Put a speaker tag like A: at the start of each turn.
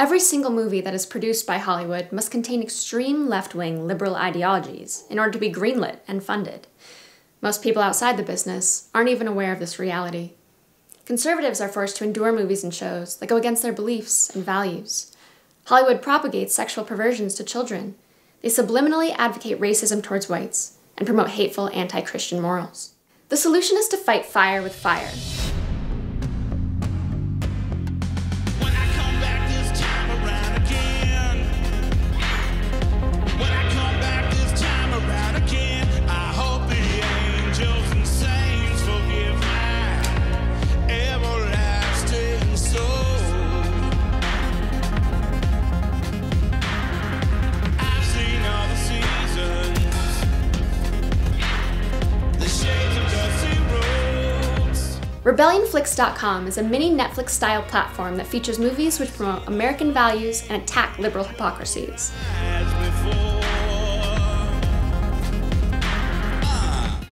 A: Every single movie that is produced by Hollywood must contain extreme left wing liberal ideologies in order to be greenlit and funded. Most people outside the business aren't even aware of this reality. Conservatives are forced to endure movies and shows that go against their beliefs and values. Hollywood propagates sexual perversions to children. They subliminally advocate racism towards whites and promote hateful anti Christian morals. The solution is to fight fire with fire. RebellionFlix.com is a mini Netflix style platform that features movies which promote American values and attack liberal hypocrisies.